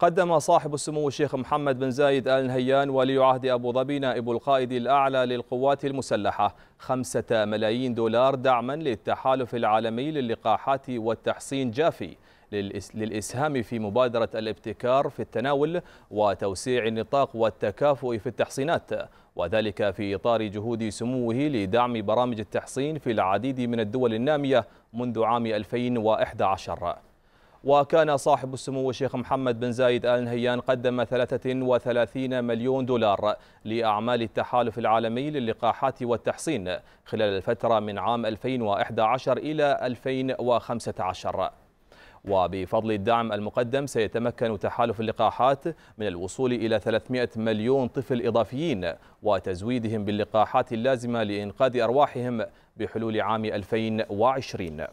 قدم صاحب السمو الشيخ محمد بن زايد آل نهيان ولي عهد أبو ظبي نائب القائد الأعلى للقوات المسلحة. خمسة ملايين دولار دعما للتحالف العالمي للقاحات والتحصين جافي للإسهام في مبادرة الابتكار في التناول وتوسيع النطاق والتكافؤ في التحصينات وذلك في إطار جهود سموه لدعم برامج التحصين في العديد من الدول النامية منذ عام 2011 وكان صاحب السمو الشيخ محمد بن زايد آل نهيان قدم 33 مليون دولار لأعمال التحالف العالمي للقاحات والتحصين خلال الفترة من عام 2011 إلى 2015 وبفضل الدعم المقدم سيتمكن تحالف اللقاحات من الوصول إلى 300 مليون طفل إضافيين وتزويدهم باللقاحات اللازمة لإنقاذ أرواحهم بحلول عام 2020